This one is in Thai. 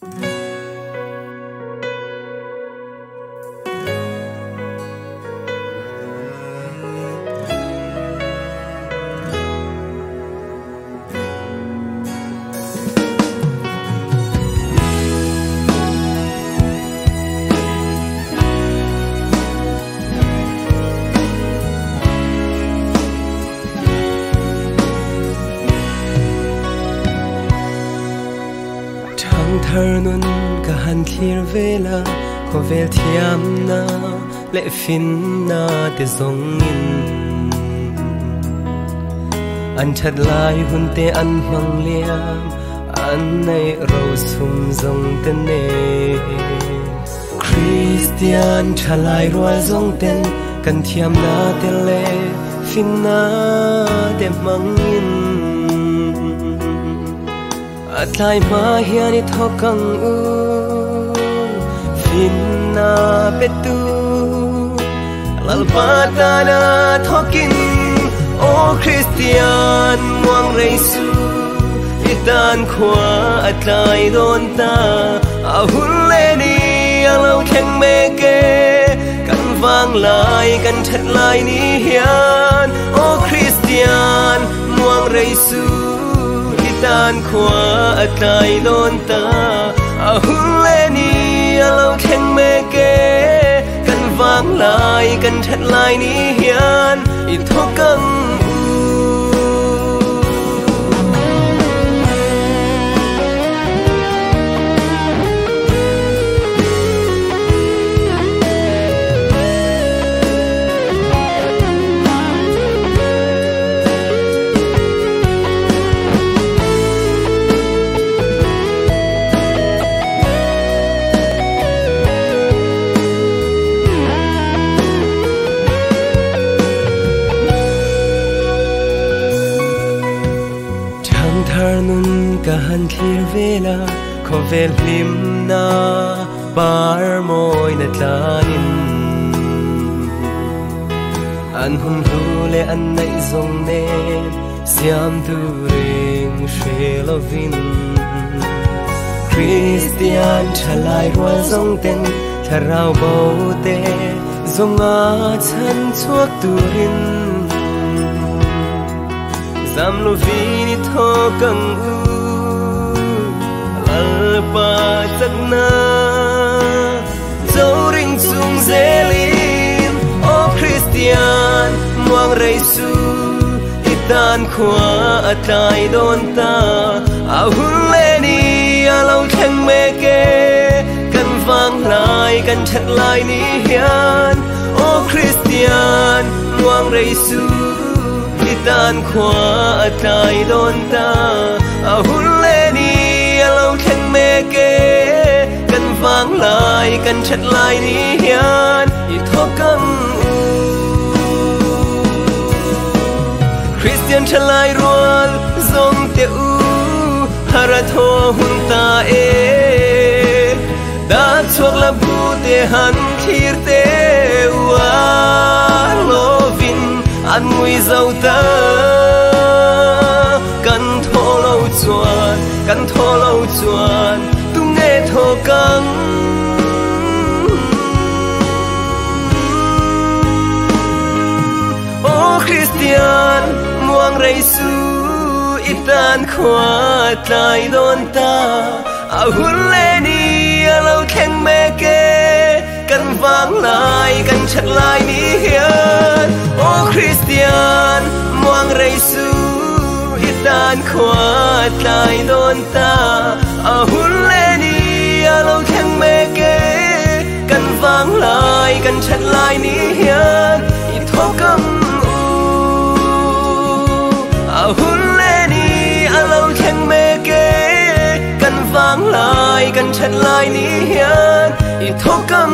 Thank you. thar nun ka han thlir vela ko vel thiam na le fin na te zong in an chat lai hun te an mang liam an nei ro sum zong te ne christian thalai roi zong ten kan thiam na te le fin na te mang in อาใจมาเฮียนิทอกังอูฟินนาเปตูลลปาตานาทอกินโอคริสเตียนมวงไรสูอิดานขวาอาใจโดนตาอาหุนเลนีอาเราแขงเมเกกันฟังลายกันชัดลายนี้เฮียนโอคริสเตียนมวงไรสูตานขวาอตายโดนตาอหุเลนีเราแข่งเมเก กันวางลาย กันแทดลายนี้เฮียนอีทุกกังกะหันคลีร์เวลาขอเวลลิมนาปาร์มอยนัดลานินอันหุนรูเลอันในทรงเนมสยามดูเรงเชลวินคริสเตียนทลายรัวทรงเต็นถ้าเราเบาเตทรงอาฉันชวกตูริน Sam lo vini to kang u ระบาดสักนาเจ้าริงซุงเซลินโอคริสเตียนมองไรสูอิตานขวาอตายโดนตา อาหุนเลนีอาเราแทงเมเก กันฟังลายกันชัดลายนี้เฮียนโอคริสเตียนมองไรสูอิตานขวาอตายโดนตา อาหุน mang lại cần chặt lại đi hiền thì thô căng Christian chặt lại ruột dòng tiêu hara thô hun ta e đã thuộc là bu te hắn thir te wa lo vin an mui dâu ta ตียนมวงไรสูอิตานขวาใจโดนตาอาหุนเลนีเราแข่งแม่เก กันวางลายกันชัดลายนี้เฮียนโอคริสเตียนมวงไรสูอิตานขวาใจโดนตาอาหุนเลนีเราแข่งแม่เกกันวางลายกันชัดลายนี้เฮียนกันฉันลายนี้เฮียนอีทุากัน